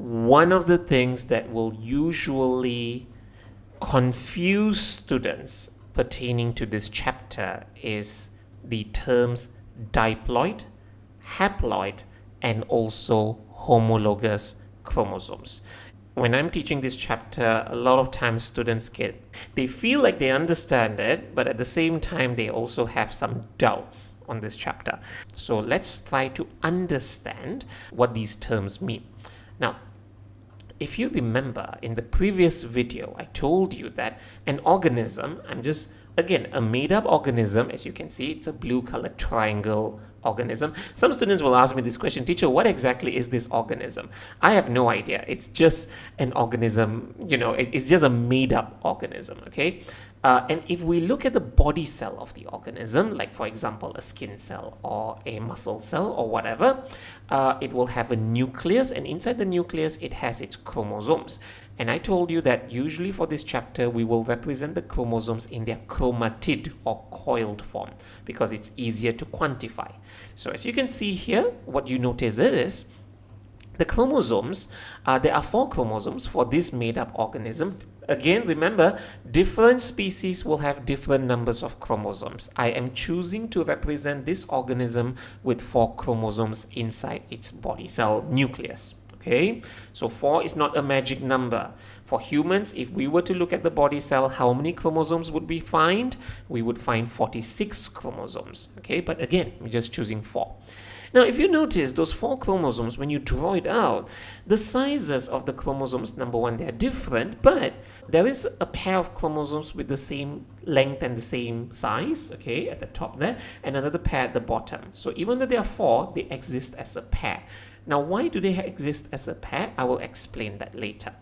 one of the things that will usually confuse students pertaining to this chapter is the terms diploid, haploid, and also homologous chromosomes. When I'm teaching this chapter, a lot of times students get, they feel like they understand it, but at the same time, they also have some doubts on this chapter. So let's try to understand what these terms mean. Now, if you remember in the previous video, I told you that an organism, I'm just, again, a made up organism, as you can see, it's a blue colored triangle organism. Some students will ask me this question, teacher, what exactly is this organism? I have no idea. It's just an organism, you know, it's just a made up organism, okay? Uh, and if we look at the body cell of the organism, like for example, a skin cell or a muscle cell or whatever, uh, it will have a nucleus and inside the nucleus, it has its chromosomes. And I told you that usually for this chapter, we will represent the chromosomes in their chromatid or coiled form because it's easier to quantify. So as you can see here, what you notice is the chromosomes, uh, there are four chromosomes for this made up organism. Again, remember, different species will have different numbers of chromosomes. I am choosing to represent this organism with four chromosomes inside its body cell nucleus okay? So 4 is not a magic number. For humans if we were to look at the body cell how many chromosomes would we find? We would find 46 chromosomes. Okay? But again we're just choosing 4 now if you notice those four chromosomes when you draw it out the sizes of the chromosomes number one they're different but there is a pair of chromosomes with the same length and the same size okay at the top there and another pair at the bottom. So even though there are four they exist as a pair now, why do they exist as a pair? I will explain that later.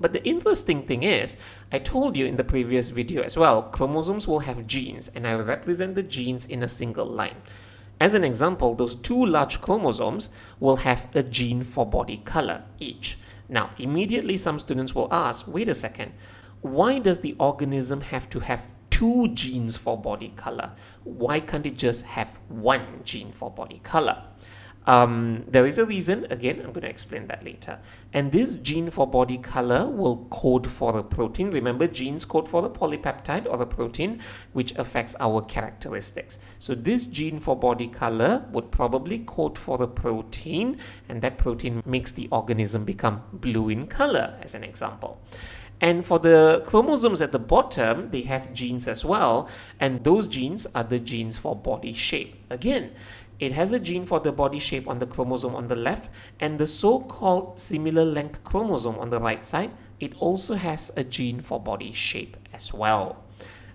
But the interesting thing is, I told you in the previous video as well, chromosomes will have genes and I will represent the genes in a single line. As an example, those two large chromosomes will have a gene for body color each. Now, immediately some students will ask, wait a second, why does the organism have to have two genes for body color? Why can't it just have one gene for body color? Um, there is a reason, again, I'm going to explain that later. And this gene for body color will code for a protein. Remember, genes code for a polypeptide or a protein, which affects our characteristics. So this gene for body color would probably code for a protein, and that protein makes the organism become blue in color, as an example. And for the chromosomes at the bottom, they have genes as well. And those genes are the genes for body shape. Again, it has a gene for the body shape on the chromosome on the left and the so-called similar length chromosome on the right side. It also has a gene for body shape as well.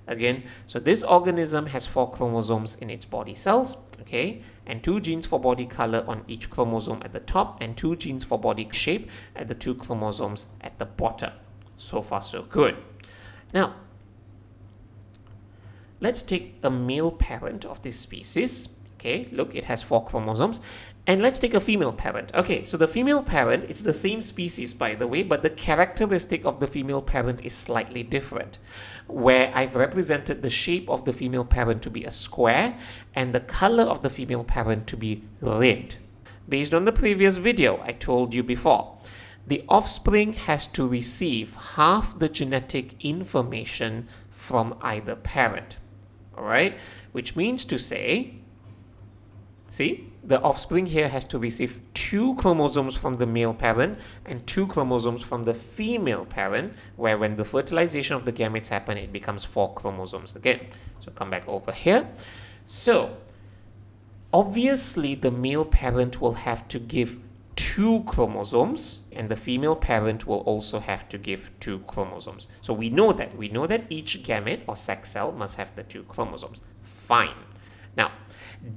Again, so this organism has four chromosomes in its body cells, okay, and two genes for body color on each chromosome at the top and two genes for body shape at the two chromosomes at the bottom. So far, so good. Now, let's take a male parent of this species Okay, look, it has four chromosomes. And let's take a female parent. Okay, so the female parent, it's the same species by the way, but the characteristic of the female parent is slightly different. Where I've represented the shape of the female parent to be a square and the color of the female parent to be red. Based on the previous video I told you before, the offspring has to receive half the genetic information from either parent. Alright, which means to say See, the offspring here has to receive two chromosomes from the male parent and two chromosomes from the female parent, where when the fertilization of the gametes happen, it becomes four chromosomes again. So come back over here. So, obviously the male parent will have to give two chromosomes and the female parent will also have to give two chromosomes. So we know that. We know that each gamete or sex cell must have the two chromosomes. Fine. Now,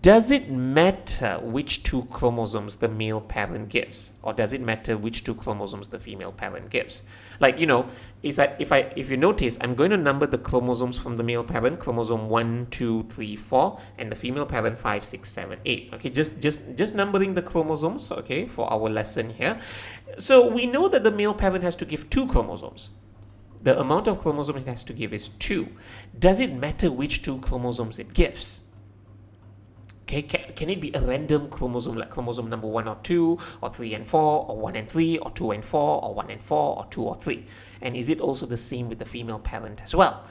does it matter which two chromosomes the male parent gives? Or does it matter which two chromosomes the female parent gives? Like you know is that if i if you notice i'm going to number the chromosomes from the male parent chromosome 1 2 3 4 and the female parent 5 6 7 8 okay just just just numbering the chromosomes okay for our lesson here. So we know that the male parent has to give two chromosomes. The amount of chromosomes it has to give is 2 does it matter which two chromosomes it gives Okay, can, can it be a random chromosome like chromosome number 1 or 2 or 3 and 4 or 1 and 3 or 2 and 4 or 1 and 4 or 2 or 3? And is it also the same with the female parent as well?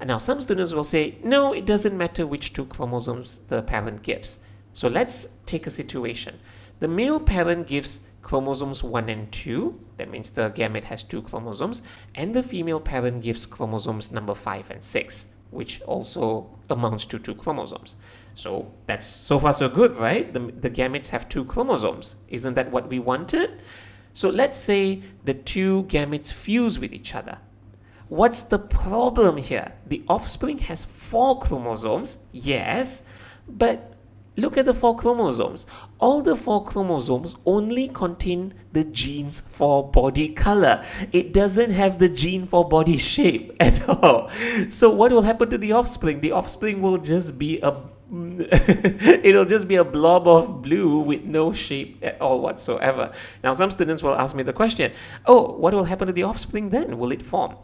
And now some students will say, no, it doesn't matter which two chromosomes the parent gives. So let's take a situation. The male parent gives chromosomes 1 and 2, that means the gamete has two chromosomes, and the female parent gives chromosomes number 5 and 6 which also amounts to two chromosomes. So that's so far so good, right? The, the gametes have two chromosomes. Isn't that what we wanted? So let's say the two gametes fuse with each other. What's the problem here? The offspring has four chromosomes, yes, but Look at the four chromosomes. All the four chromosomes only contain the genes for body color. It doesn't have the gene for body shape at all. So what will happen to the offspring? The offspring will just be a it'll just be a blob of blue with no shape at all whatsoever. Now, some students will ask me the question, oh, what will happen to the offspring then? Will it form?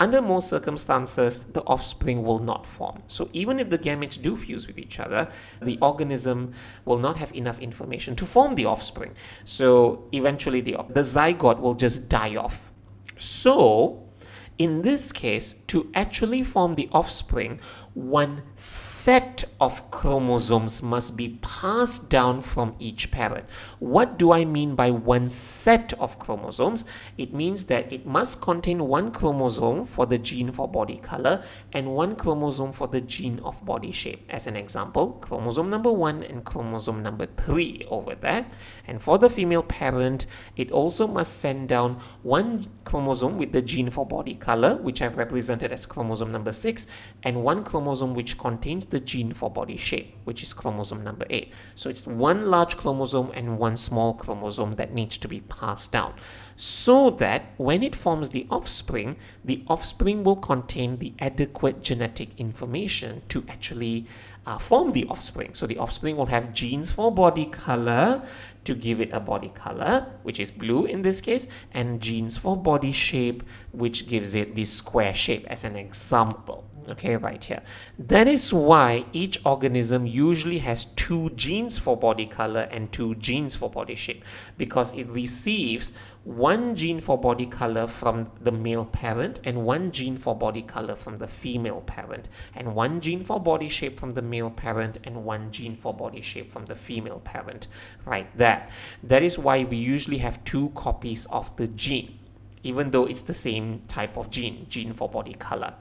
Under most circumstances, the offspring will not form. So even if the gametes do fuse with each other, the organism will not have enough information to form the offspring. So eventually the, the zygote will just die off. So in this case, to actually form the offspring, one set of chromosomes must be passed down from each parent. What do I mean by one set of chromosomes? It means that it must contain one chromosome for the gene for body color and one chromosome for the gene of body shape. As an example, chromosome number 1 and chromosome number 3 over there. And for the female parent, it also must send down one chromosome with the gene for body color, which I've represented as chromosome number 6, and one chromosome chromosome which contains the gene for body shape, which is chromosome number 8. So it's one large chromosome and one small chromosome that needs to be passed down. So that when it forms the offspring, the offspring will contain the adequate genetic information to actually uh, form the offspring. So the offspring will have genes for body color to give it a body color, which is blue in this case, and genes for body shape, which gives it the square shape as an example okay right here. That is why each organism usually has two genes for body color and two genes for body shape. Because it receives one gene for body color from the male parent and one gene for body color from the female parent. And one gene for body shape from the male parent and one gene for body shape from the female parent. Right there. That is why we usually have two copies of the gene even though it's the same type of gene gene for body color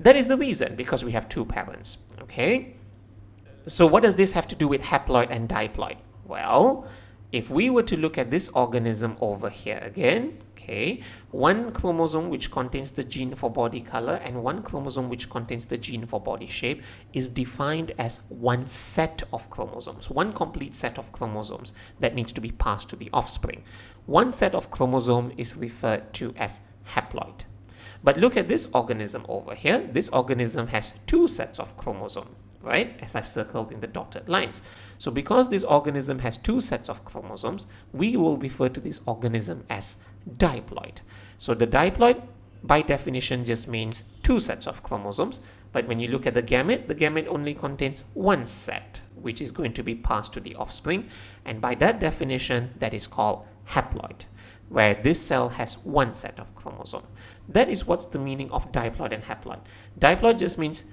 that is the reason, because we have two parents, okay? So what does this have to do with haploid and diploid? Well, if we were to look at this organism over here again, okay, one chromosome which contains the gene for body color and one chromosome which contains the gene for body shape is defined as one set of chromosomes, one complete set of chromosomes that needs to be passed to the offspring. One set of chromosome is referred to as haploid. But look at this organism over here. This organism has two sets of chromosomes, right? As I've circled in the dotted lines. So because this organism has two sets of chromosomes, we will refer to this organism as diploid. So the diploid by definition just means two sets of chromosomes. But when you look at the gamete, the gamete only contains one set, which is going to be passed to the offspring. And by that definition, that is called haploid where this cell has one set of chromosome. That is what's the meaning of diploid and haploid. Diploid just means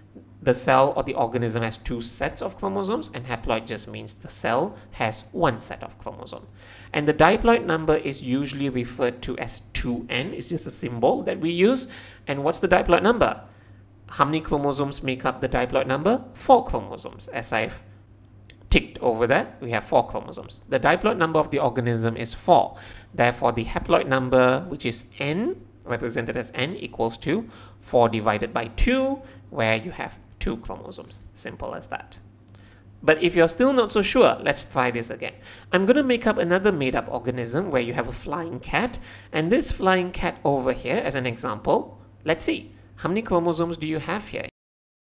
the cell or the organism has two sets of chromosomes and haploid just means the cell has one set of chromosome. And the diploid number is usually referred to as 2n. It's just a symbol that we use. And what's the diploid number? How many chromosomes make up the diploid number? Four chromosomes, as I've ticked over there, we have four chromosomes. The diploid number of the organism is 4. Therefore, the haploid number, which is n, represented as n, equals to 4 divided by 2, where you have 2 chromosomes. Simple as that. But if you're still not so sure, let's try this again. I'm going to make up another made-up organism where you have a flying cat. And this flying cat over here, as an example, let's see. How many chromosomes do you have here?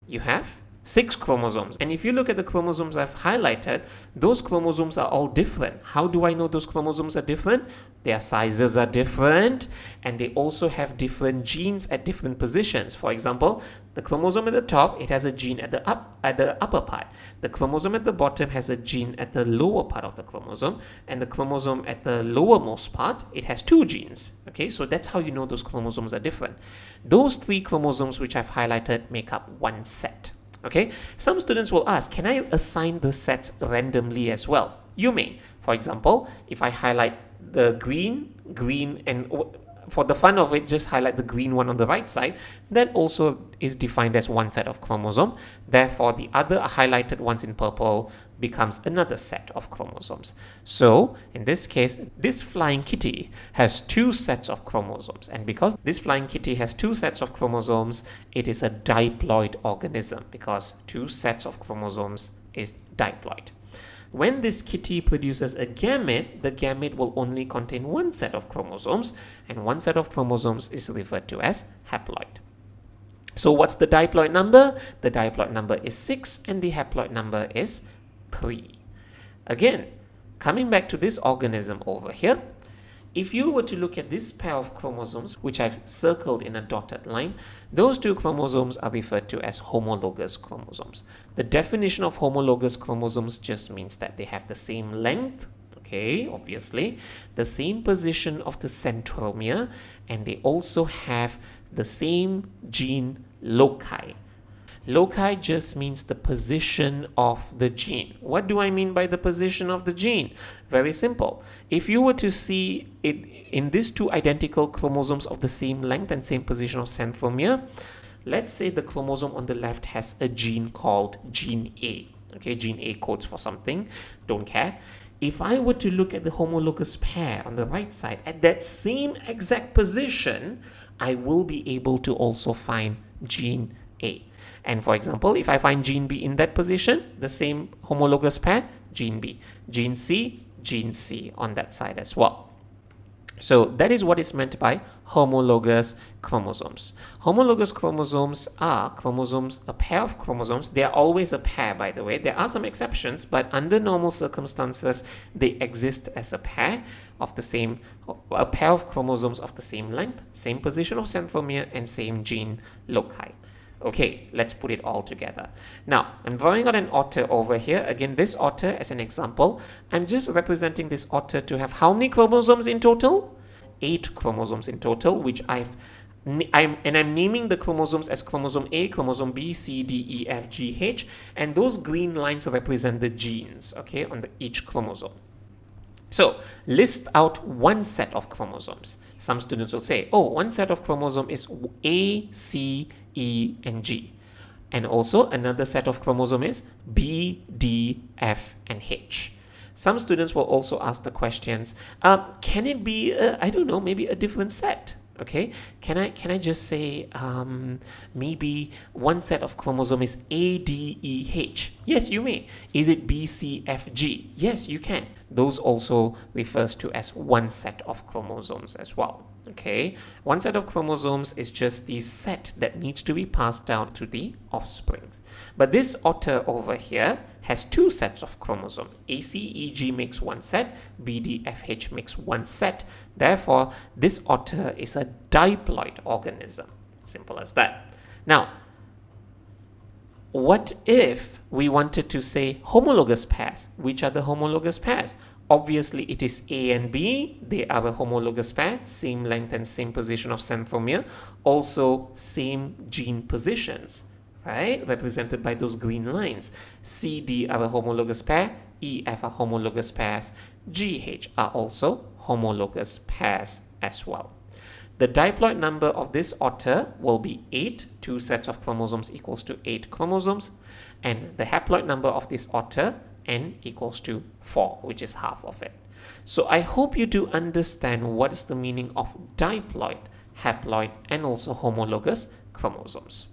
You have six chromosomes. And if you look at the chromosomes I've highlighted, those chromosomes are all different. How do I know those chromosomes are different? Their sizes are different and they also have different genes at different positions. For example, the chromosome at the top, it has a gene at the up at the upper part. The chromosome at the bottom has a gene at the lower part of the chromosome and the chromosome at the lowermost part, it has two genes. Okay, so that's how you know those chromosomes are different. Those three chromosomes which I've highlighted make up one set. Okay, some students will ask, can I assign the sets randomly as well? You may. For example, if I highlight the green, green, and for the fun of it, just highlight the green one on the right side. That also is defined as one set of chromosome. Therefore, the other highlighted ones in purple becomes another set of chromosomes. So, in this case, this flying kitty has two sets of chromosomes. And because this flying kitty has two sets of chromosomes, it is a diploid organism because two sets of chromosomes is diploid. When this kitty produces a gamete, the gamete will only contain one set of chromosomes, and one set of chromosomes is referred to as haploid. So what's the diploid number? The diploid number is 6 and the haploid number is 3. Again, coming back to this organism over here, if you were to look at this pair of chromosomes, which I've circled in a dotted line, those two chromosomes are referred to as homologous chromosomes. The definition of homologous chromosomes just means that they have the same length, okay, obviously, the same position of the centromere, and they also have the same gene loci. Loci just means the position of the gene. What do I mean by the position of the gene? Very simple. If you were to see it in these two identical chromosomes of the same length and same position of centromere, let's say the chromosome on the left has a gene called gene A. Okay, gene A codes for something, don't care. If I were to look at the homologous pair on the right side at that same exact position, I will be able to also find gene A. And for example, if I find gene B in that position, the same homologous pair, gene B, gene C, gene C on that side as well. So that is what is meant by homologous chromosomes. Homologous chromosomes are chromosomes, a pair of chromosomes. They are always a pair, by the way. There are some exceptions, but under normal circumstances, they exist as a pair of the same, a pair of chromosomes of the same length, same position of centromere, and same gene loci. Okay, let's put it all together. Now, I'm drawing out an otter over here. Again, this otter as an example. I'm just representing this otter to have how many chromosomes in total? Eight chromosomes in total, which I've I'm, and I'm naming the chromosomes as chromosome A, chromosome B, C, D, E, F, G, H, and those green lines represent the genes, okay, on the, each chromosome. So, list out one set of chromosomes. Some students will say, oh, one set of chromosome is A, C, E, and G. And also another set of chromosome is B, D, F, and H. Some students will also ask the questions, uh, can it be, uh, I don't know, maybe a different set? okay can i can i just say um, maybe one set of chromosome is a d e h yes you may is it b c f g yes you can those also refers to as one set of chromosomes as well okay one set of chromosomes is just the set that needs to be passed down to the offspring. But this otter over here has two sets of chromosomes aceg makes one set bdfh makes one set. Therefore this otter is a diploid organism. Simple as that. Now what if we wanted to say homologous pairs? Which are the homologous pairs Obviously, it is A and B. They are a homologous pair, same length and same position of centromere. Also, same gene positions, right? Represented by those green lines. C, D are a homologous pair. E, F are homologous pairs. G, H are also homologous pairs as well. The diploid number of this otter will be 8. Two sets of chromosomes equals to 8 chromosomes. And the haploid number of this otter n equals to 4 which is half of it. So i hope you do understand what is the meaning of diploid haploid and also homologous chromosomes